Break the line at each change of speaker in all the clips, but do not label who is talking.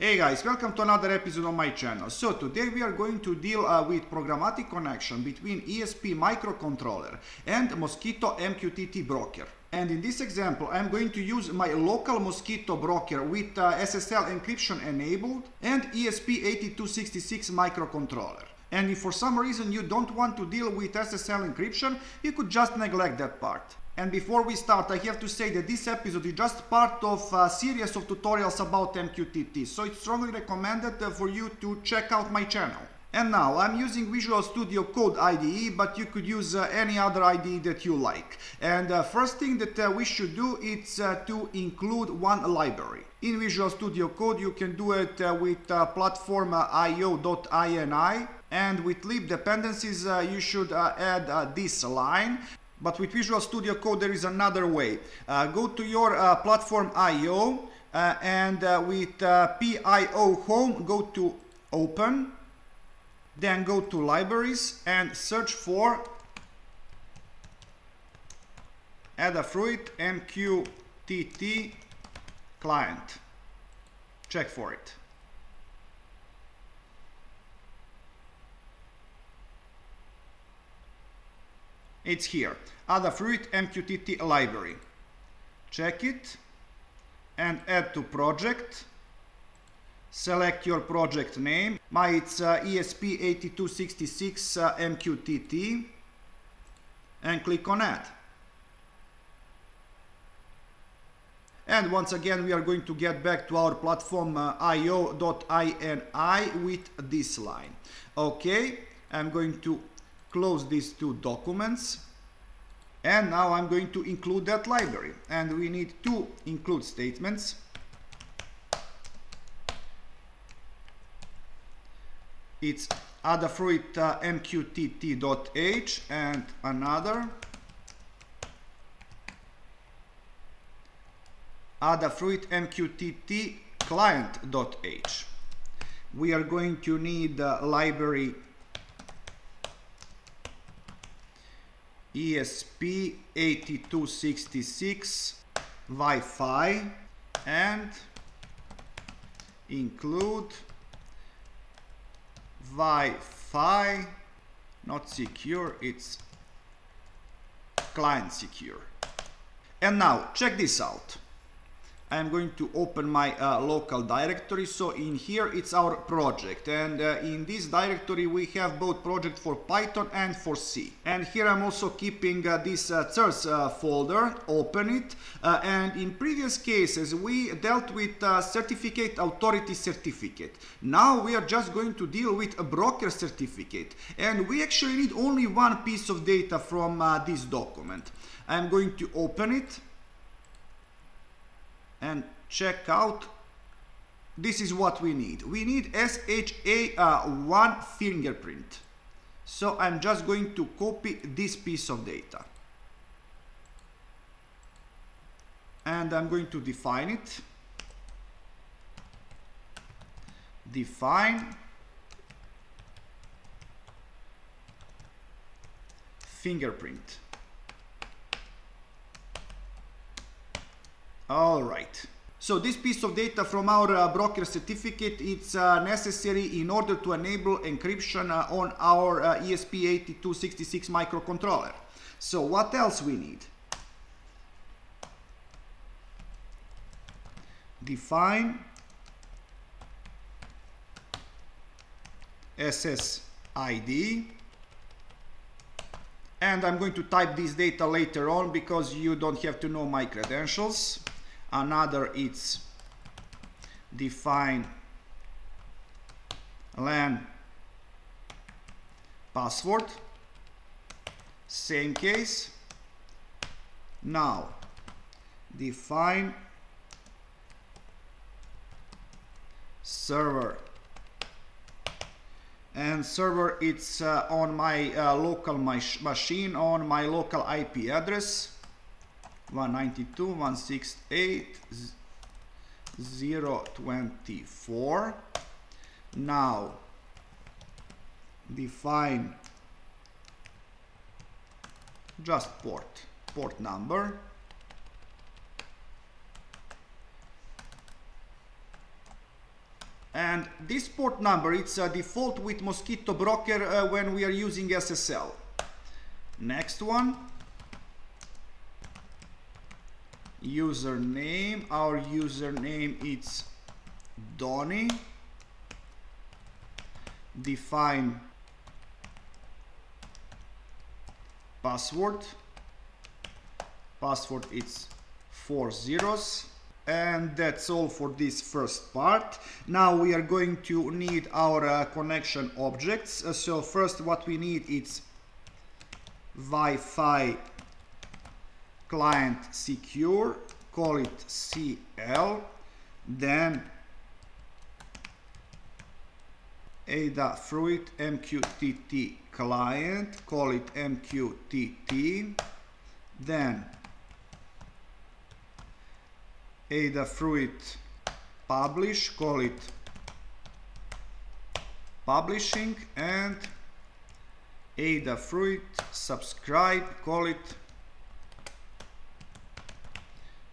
Hey guys, welcome to another episode on my channel. So today we are going to deal uh, with programmatic connection between ESP microcontroller and Mosquitto MQTT broker. And in this example, I'm going to use my local Mosquitto broker with uh, SSL encryption enabled and ESP8266 microcontroller. And if for some reason you don't want to deal with SSL encryption, you could just neglect that part. And before we start, I have to say that this episode is just part of a series of tutorials about MQTT, so it's strongly recommended uh, for you to check out my channel. And now, I'm using Visual Studio Code IDE, but you could use uh, any other IDE that you like. And uh, first thing that uh, we should do is uh, to include one library. In Visual Studio Code, you can do it uh, with platformio.ini, and with lib dependencies, you should add this line but with Visual Studio Code there is another way. Uh, go to your uh, PlatformIO uh, and uh, with uh, PIO home go to open then go to libraries and search for Adafruit MQTT client. Check for it. It's here. Adafruit MQTT library. Check it and add to project. Select your project name. My it's uh, ESP8266 uh, MQTT and click on add. And once again, we are going to get back to our platform uh, io.ini with this line. Okay, I'm going to close these two documents. And now I'm going to include that library. And we need two include statements. It's adafruit uh, mqtt.h and another. Adafruit mqtt client.h we are going to need the library ESP8266 Wi-Fi and include Wi-Fi not secure it's client secure. And now check this out I'm going to open my uh, local directory. So in here it's our project and uh, in this directory we have both project for Python and for C. And here I'm also keeping uh, this uh, uh folder, open it. Uh, and in previous cases we dealt with uh, certificate authority certificate. Now we are just going to deal with a broker certificate and we actually need only one piece of data from this document. I'm going to open it and check out this is what we need. We need SHA1 uh, fingerprint. So I'm just going to copy this piece of data. And I'm going to define it. Define fingerprint All right. So this piece of data from our uh, broker certificate it's uh, necessary in order to enable encryption uh, on our uh, ESP8266 microcontroller. So what else we need? Define SSID and I'm going to type this data later on because you don't have to know my credentials another it's define LAN password. Same case. Now define server. And server it's uh, on my uh, local machine on my local IP address 192.168.024 now define just port port number And this port number, it's a default with Mosquitto Broker uh, when we are using SSL. Next one. Username, our username is Donny. Define password. Password is four zeros and that's all for this first part now we are going to need our uh, connection objects uh, so first what we need is Wi-Fi client secure call it CL then Adafruit MQTT client call it MQTT then Adafruit publish, call it publishing and Adafruit subscribe, call it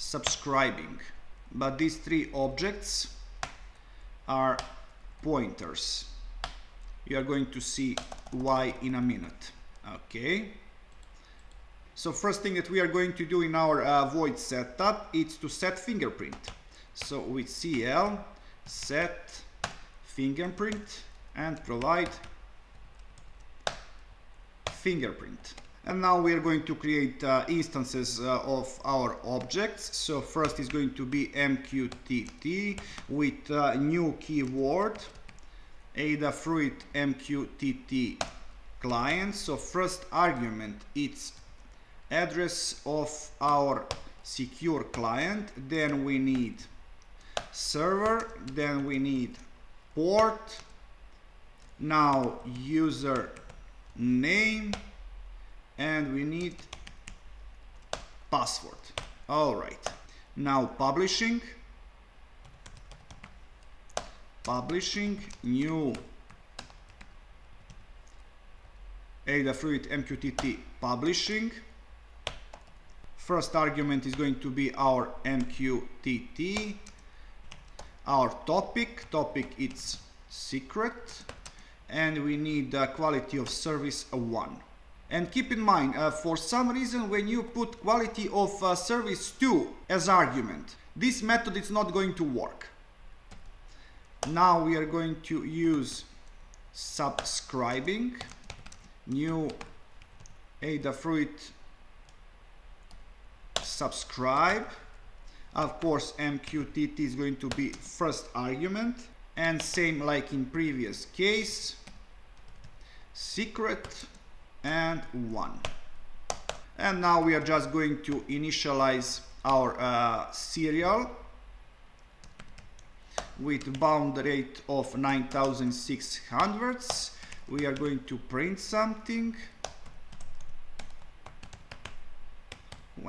subscribing. But these three objects are pointers. You are going to see why in a minute. Okay. So first thing that we are going to do in our uh, void setup is to set fingerprint. So with CL set fingerprint and provide fingerprint. And now we are going to create uh, instances uh, of our objects. So first is going to be MQTT with uh, new keyword Adafruit MQTT client. So first argument it's address of our secure client then we need server then we need port now user name and we need password all right now publishing publishing new Adafruit MQTT publishing First argument is going to be our MQTT. Our topic, topic it's secret. And we need the quality of service a 1. And keep in mind, uh, for some reason when you put quality of uh, service 2 as argument, this method is not going to work. Now we are going to use subscribing, new Adafruit subscribe. Of course, MQTT is going to be first argument and same like in previous case, secret and one. And now we are just going to initialize our uh, serial with baud rate of 9600. We are going to print something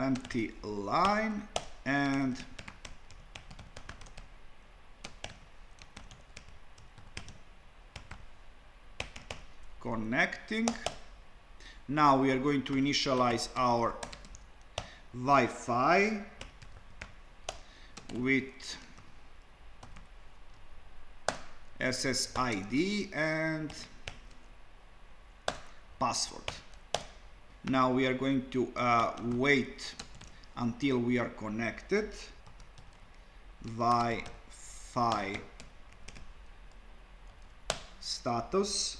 empty line and connecting now we are going to initialize our Wi-Fi with SSID and password. Now we are going to uh, wait until we are connected. Wi-Fi status.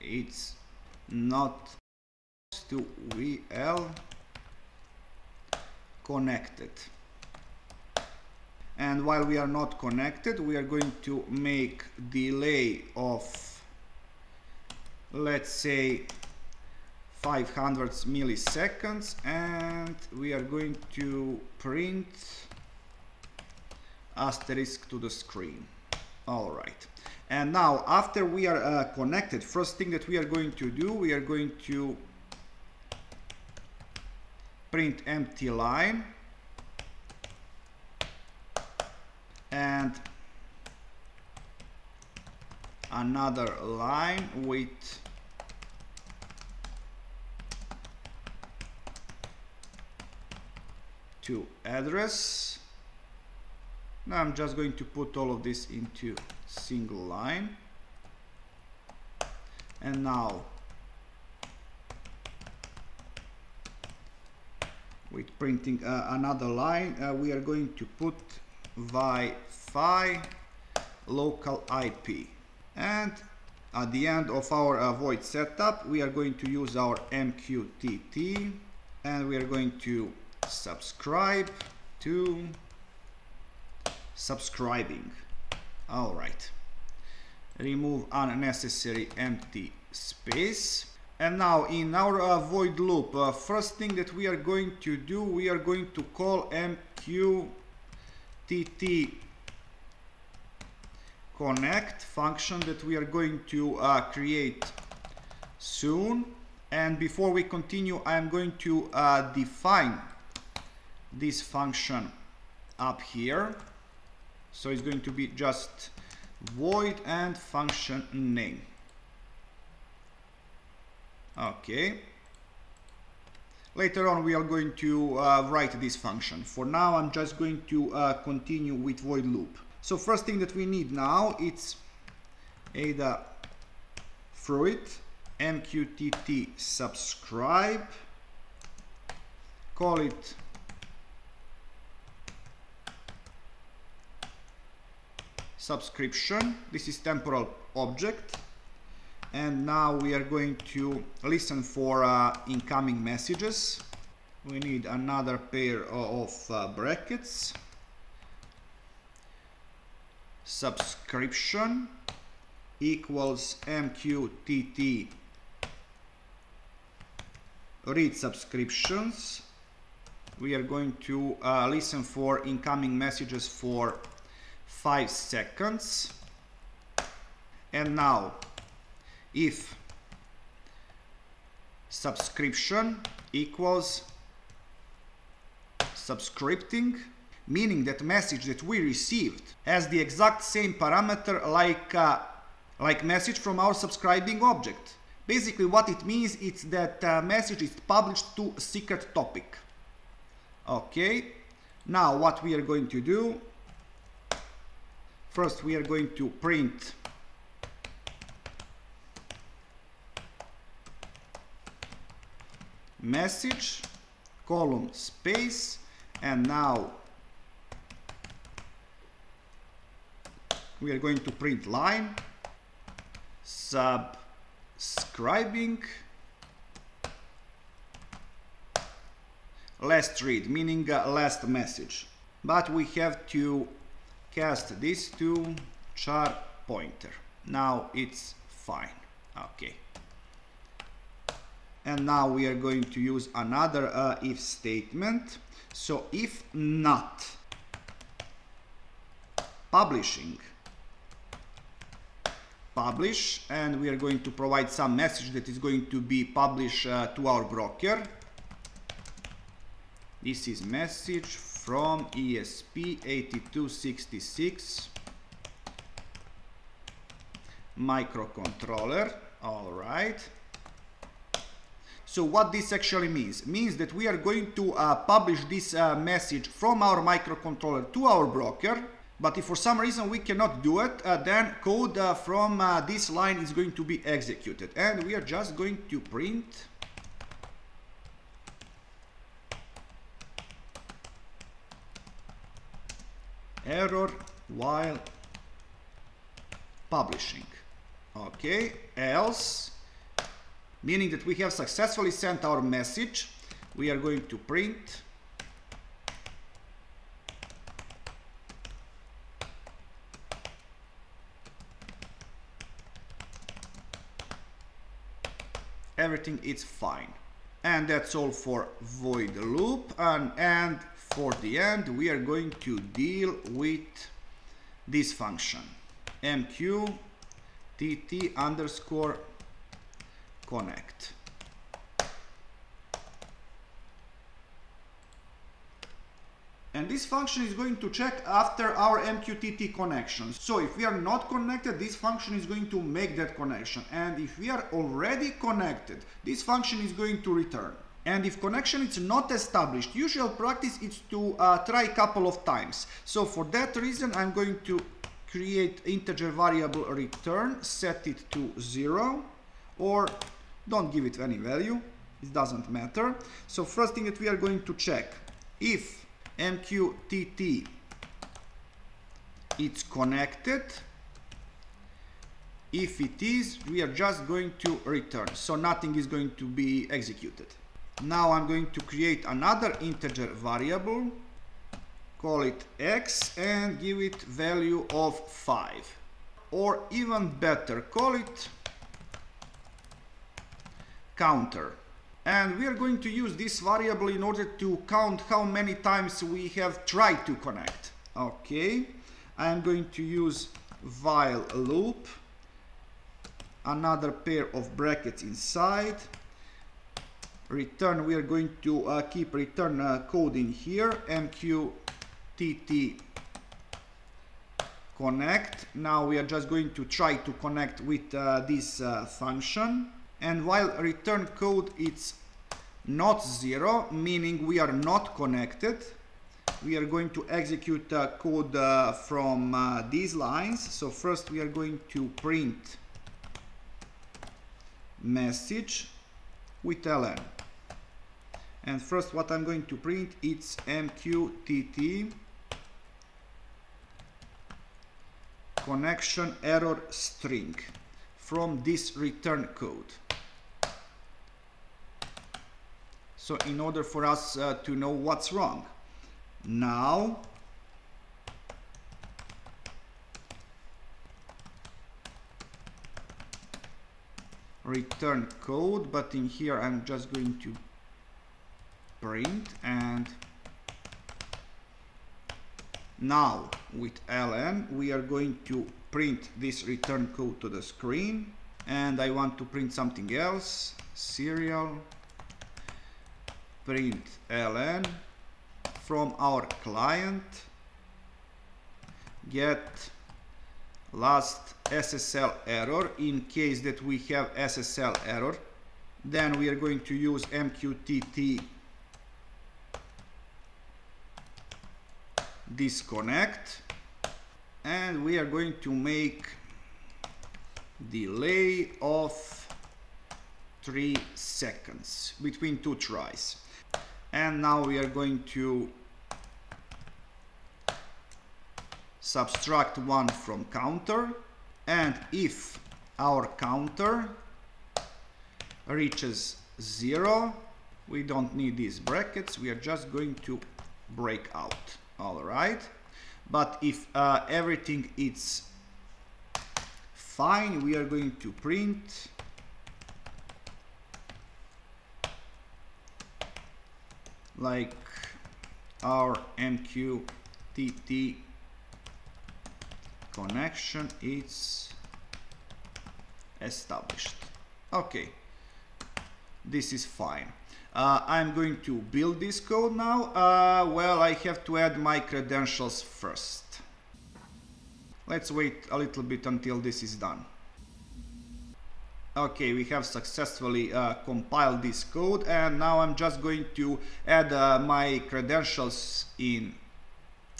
It's not to VL connected. And while we are not connected we are going to make delay of let's say 500 milliseconds and we are going to print asterisk to the screen. All right and now after we are uh, connected first thing that we are going to do we are going to print empty line. And another line with to address. Now I'm just going to put all of this into single line. And now with printing uh, another line, uh, we are going to put Wi-Fi local IP. And at the end of our uh, void setup, we are going to use our MQTT and we are going to subscribe to subscribing. All right. Remove unnecessary empty space. And now in our uh, void loop, uh, first thing that we are going to do, we are going to call MQTT connect function that we are going to uh, create soon. And before we continue, I am going to uh, define this function up here. So it's going to be just void and function name. Okay. Later on we are going to uh, write this function. For now I'm just going to uh, continue with void loop. So first thing that we need now it's ada fruit mqtt subscribe call it subscription. This is temporal object. And now we are going to listen for uh, incoming messages. We need another pair of uh, brackets. Subscription equals mqtt read subscriptions. We are going to uh, listen for incoming messages for 5 seconds. And now if subscription equals subscripting meaning that message that we received has the exact same parameter like uh, like message from our subscribing object. Basically what it means is that uh, message is published to a secret topic. Okay. Now what we are going to do first we are going to print. Message column space and now we are going to print line. Subscribing. Last read meaning uh, last message. But we have to cast this to char pointer. Now it's fine. Okay. And now we are going to use another uh, if statement. So if not publishing publish and we are going to provide some message that is going to be published uh, to our broker. This is message from ESP8266 microcontroller all right so what this actually means means that we are going to uh, publish this uh, message from our microcontroller to our broker but if for some reason we cannot do it, uh, then code uh, from uh, this line is going to be executed. And we are just going to print error while publishing. Okay, else, meaning that we have successfully sent our message, we are going to print everything is fine and that's all for void loop. And, and for the end we are going to deal with this function mq tt underscore connect this function is going to check after our MQTT connection. So if we are not connected, this function is going to make that connection. And if we are already connected, this function is going to return. And if connection is not established, usual practice is to uh, try a couple of times. So for that reason, I'm going to create integer variable return, set it to zero, or don't give it any value, it doesn't matter. So first thing that we are going to check, if MQTT it's connected, if it is, we are just going to return, so nothing is going to be executed. Now I'm going to create another integer variable, call it x and give it value of 5. Or even better, call it counter. And we are going to use this variable in order to count how many times we have tried to connect. Okay, I'm going to use while loop, another pair of brackets inside, return we are going to uh, keep return uh, code in here. Mqtt connect. Now we are just going to try to connect with uh, this uh, function and while return code it's not zero meaning we are not connected we are going to execute uh, code uh, from these lines so first we are going to print message with ln and first what I'm going to print it's MQTT connection error string from this return code. So in order for us uh, to know what's wrong. Now return code but in here I'm just going to print and now with ln we are going to print this return code to the screen and I want to print something else serial print ln from our client get last SSL error. In case that we have SSL error then we are going to use MQTT disconnect. And we are going to make delay of 3 seconds between two tries and now we are going to subtract 1 from counter. And if our counter reaches 0 we don't need these brackets. We are just going to break out. All right. But if uh, everything is fine we are going to print like our MQTT connection is established okay this is fine uh, I'm going to build this code now. Uh, well, I have to add my credentials first. Let's wait a little bit until this is done. Okay, we have successfully uh, compiled this code and now I'm just going to add uh, my credentials in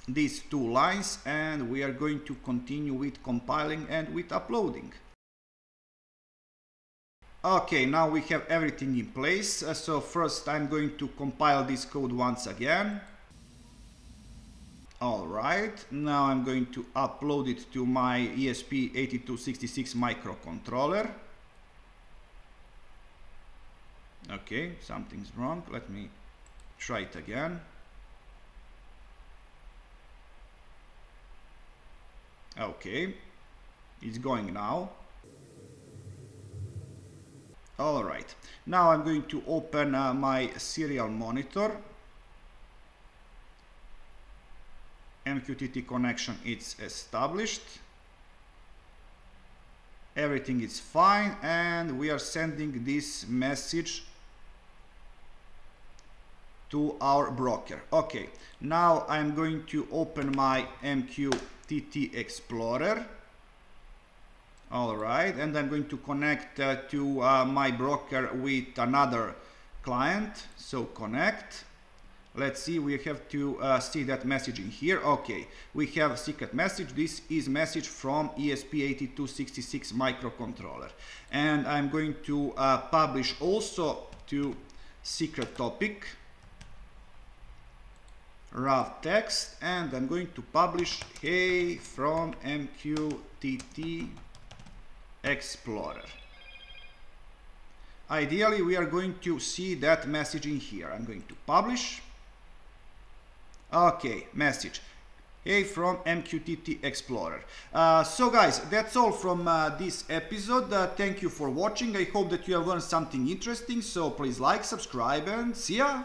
these two lines and we are going to continue with compiling and with uploading. Okay, now we have everything in place. Uh, so first I'm going to compile this code once again. Alright, now I'm going to upload it to my ESP8266 microcontroller. Okay, something's wrong. Let me try it again. Okay, it's going now. All right, now I'm going to open uh, my serial monitor. MQTT connection is established. Everything is fine and we are sending this message to our broker. Okay, now I'm going to open my MQTT Explorer. All right and I'm going to connect uh, to uh, my broker with another client. So connect. Let's see we have to uh, see that message in here. Okay we have a secret message. This is message from ESP8266 microcontroller. And I'm going to uh, publish also to secret topic raw text and I'm going to publish hey from MQTT Explorer. Ideally we are going to see that message in here. I'm going to publish. Okay message. Hey from MQTT Explorer. Uh, so guys that's all from uh, this episode. Uh, thank you for watching. I hope that you have learned something interesting. So please like subscribe and see ya